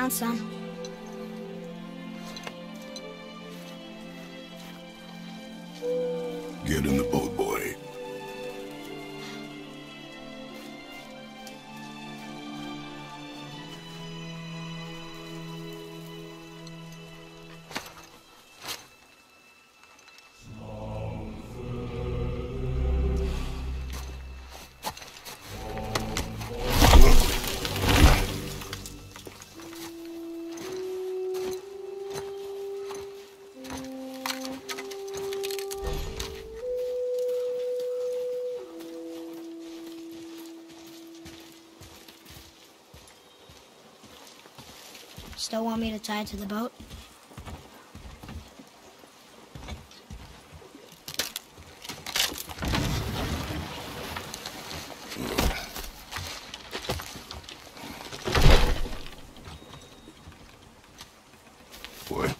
found some. Still want me to tie it to the boat? Boy.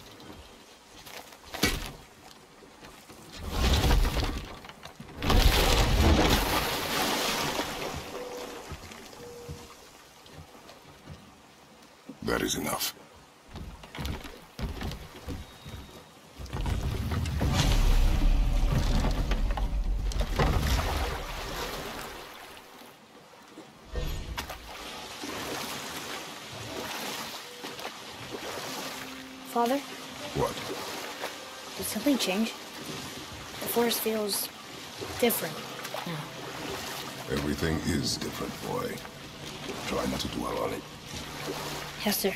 That is enough. Father, What? did something changed? The forest feels different now. Everything is different, boy. Try not to dwell on it. Yes, sir.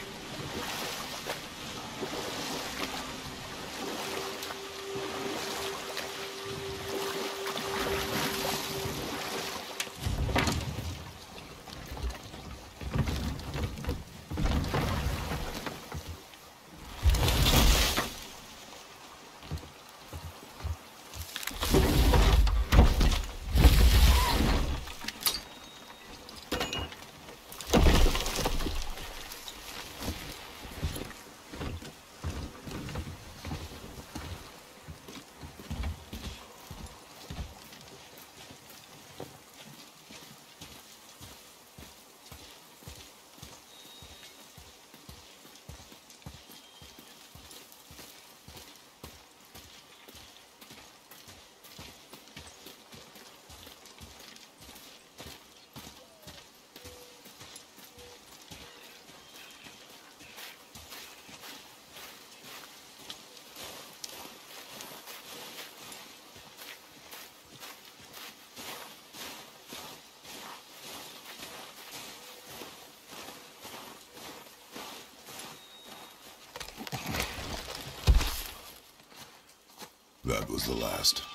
That was the last.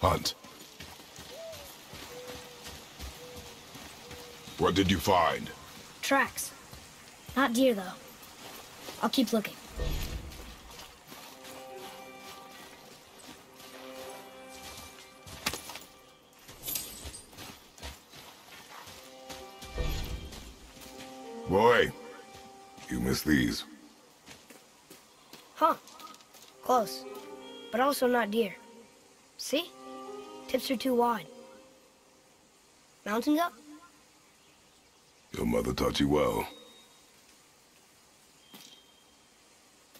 Hunt. What did you find? Tracks. Not deer, though. I'll keep looking. Boy, you missed these. Huh. Close. But also not deer. Tips are too wide. Mountains up? Your mother taught you well.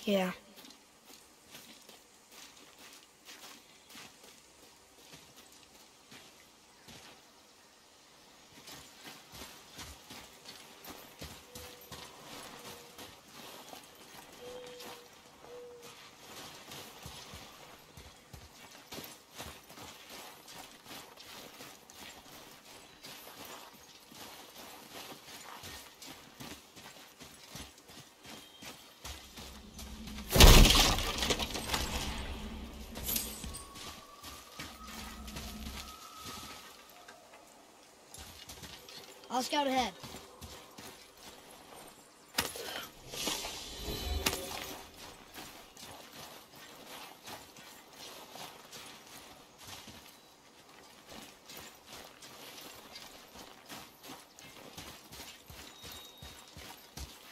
Yeah. I'll scout ahead.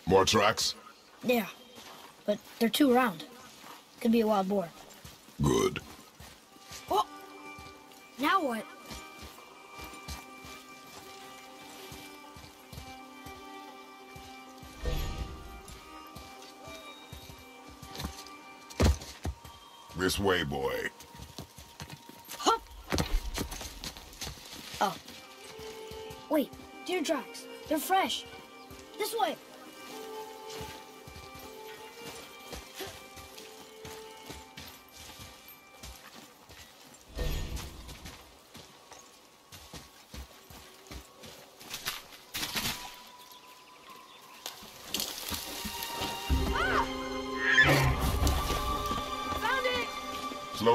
More tracks? Yeah, but they're too round. Could be a wild boar. Good. This way, boy. Oh. Wait, deer tracks. They're fresh. This way.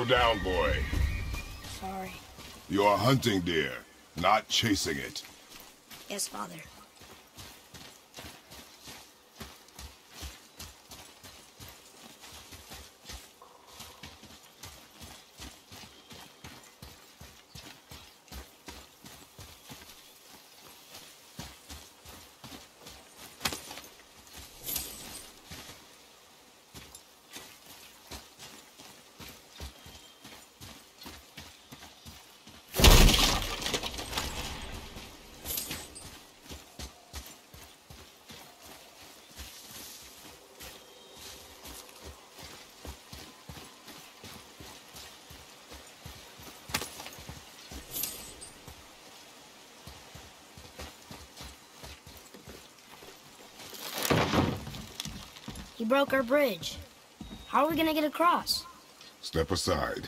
Down, boy. Sorry. You're hunting deer, not chasing it. Yes, father. Broke our bridge. How are we gonna get across? Step aside.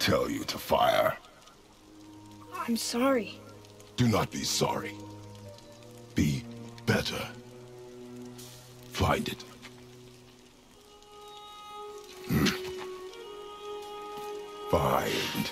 Tell you to fire. I'm sorry. Do not be sorry. Be better. Find it. Hmm. Find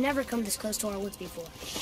never come this close to our woods before.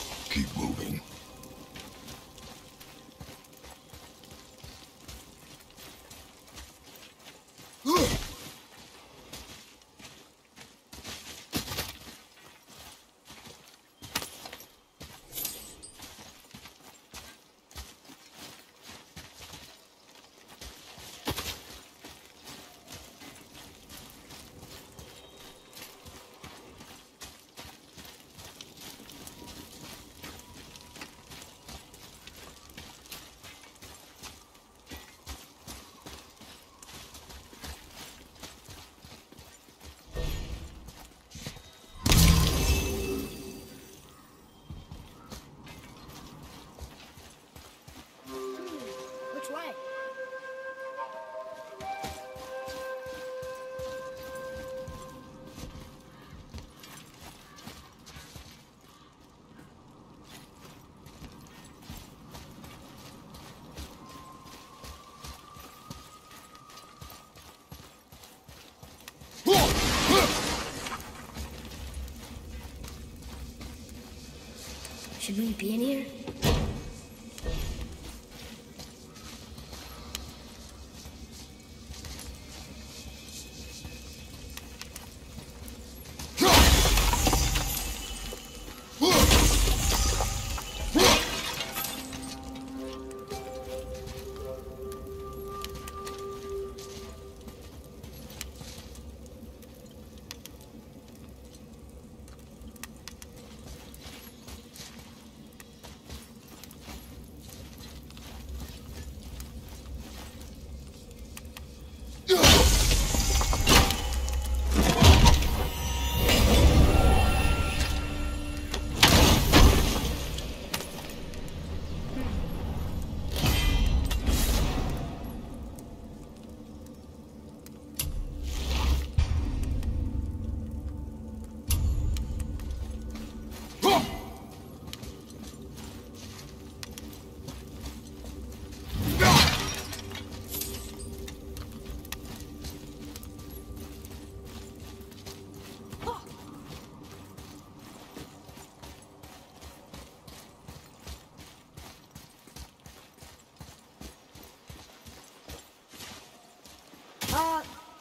We be in here?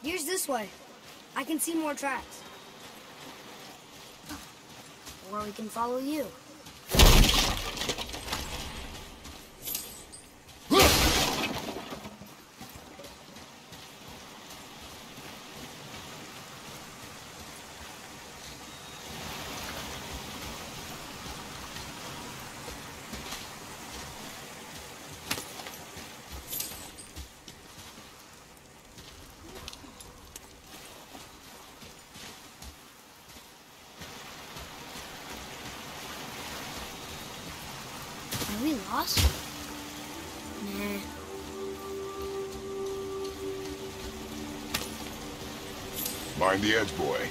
Here's this way. I can see more tracks. Or we can follow you. Lost? Nah. Mind the edge, boy.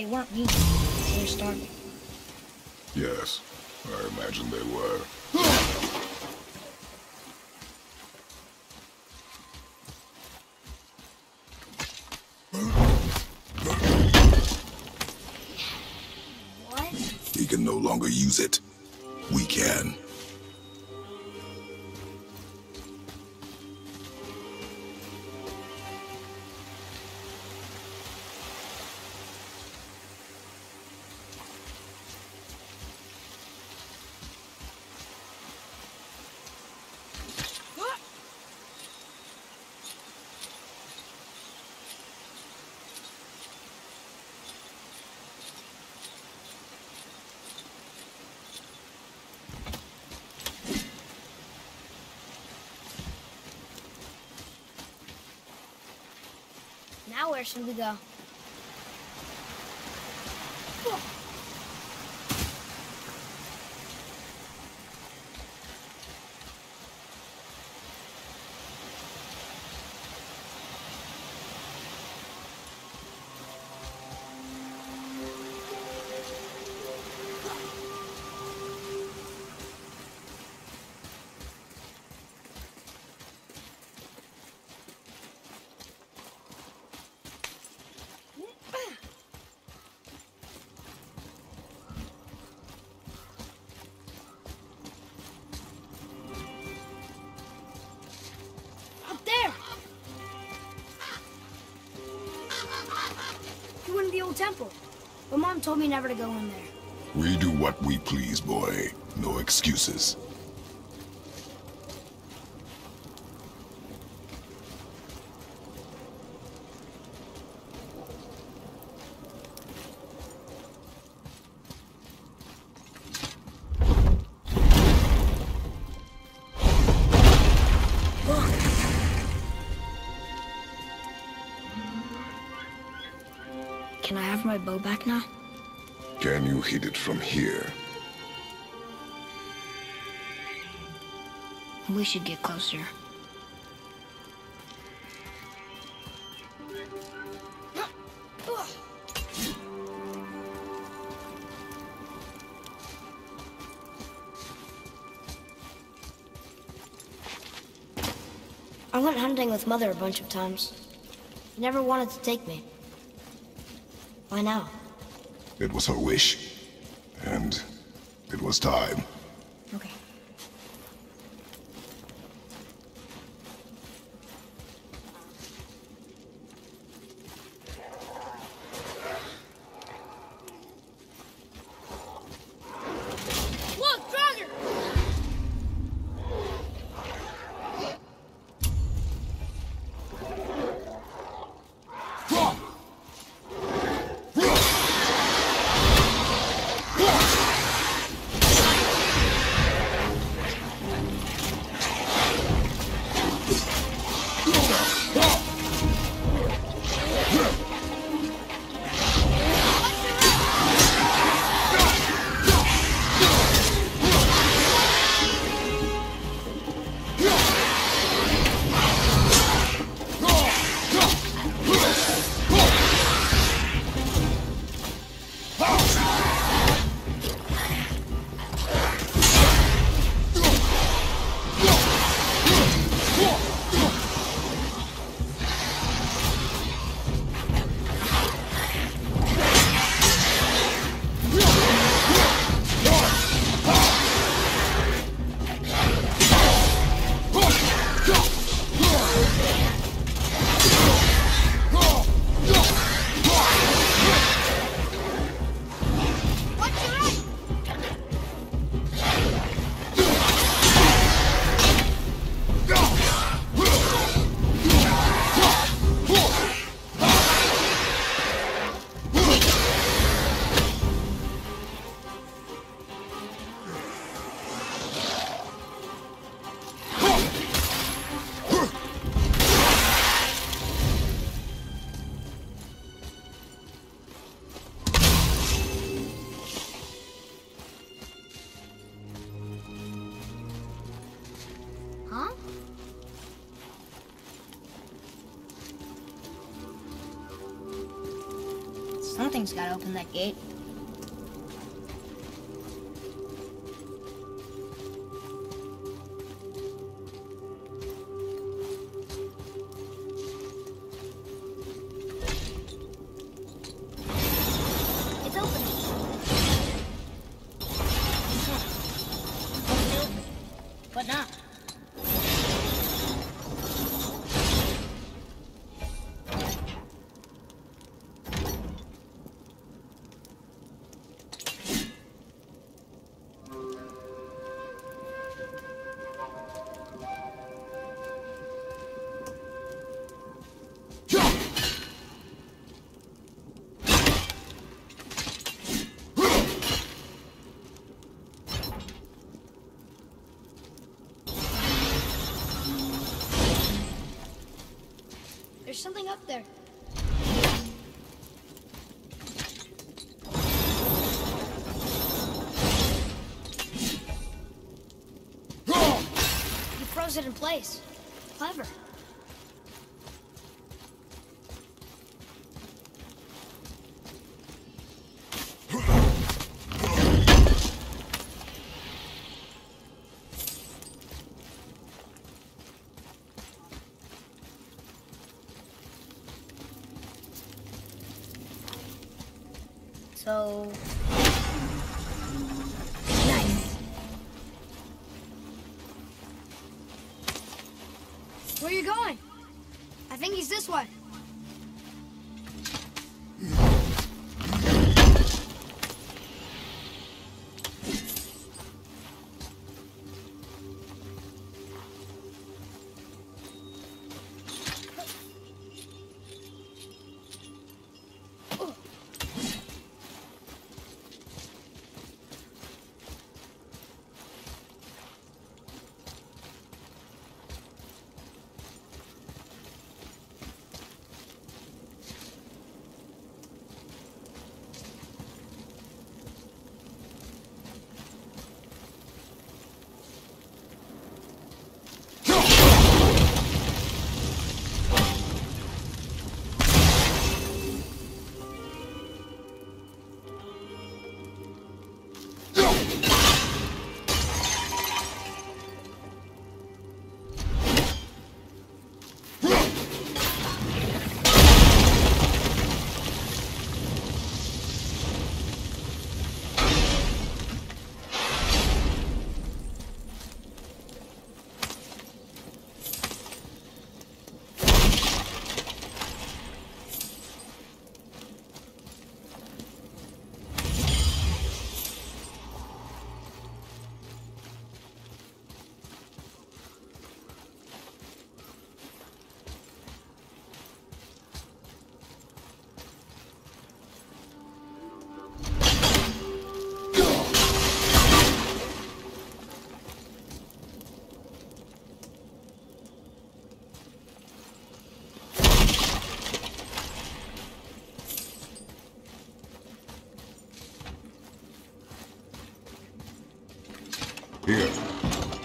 They weren't mean. They were starving. Yes, I imagine they were. What? He can no longer use it. We can. Where should we go? The temple. But Mom told me never to go in there. We do what we please, boy. No excuses. We should get closer. I went hunting with Mother a bunch of times. She never wanted to take me. Why now? It was her wish. And it was time. Something's gotta open that gate. There's something up there. You froze it in place. Clever.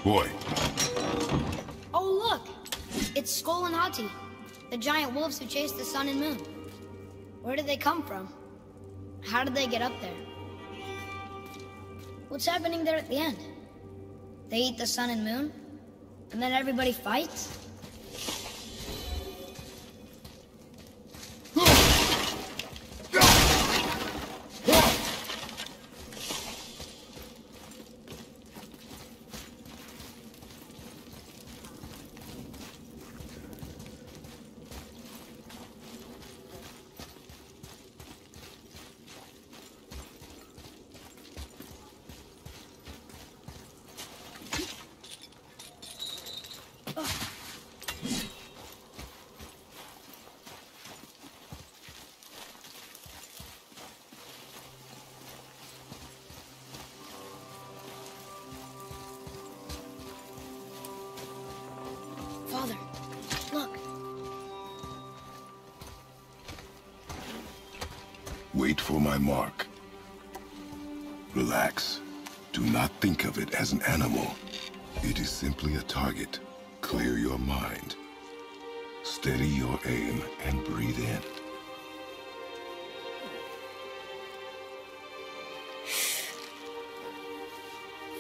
Boy. Oh, look! It's Skoll and Hati, the giant wolves who chase the sun and moon. Where did they come from? How did they get up there? What's happening there at the end? They eat the sun and moon? And then everybody fights? My mark. Relax. Do not think of it as an animal. It is simply a target. Clear your mind. Steady your aim and breathe in.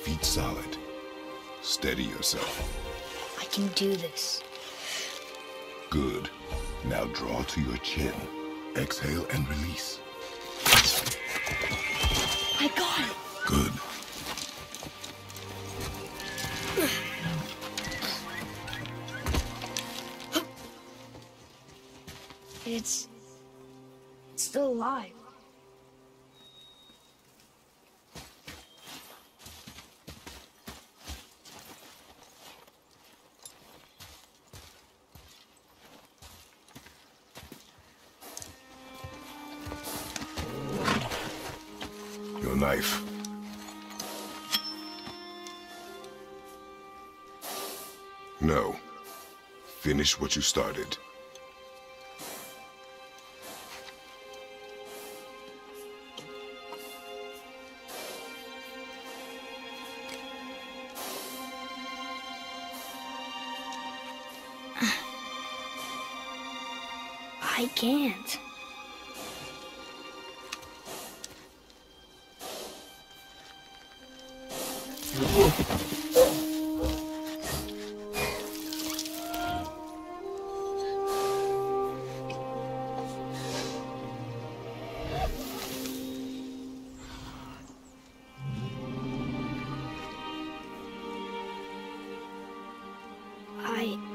Feet solid. Steady yourself. I can do this. Good. Now draw to your chin. Exhale and release. I got it. Good. It's... It's still alive. finish what you started. I can. I...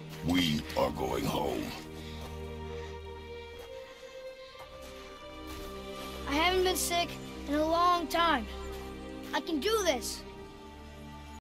We are going home. I haven't been sick in a long time. I can do this.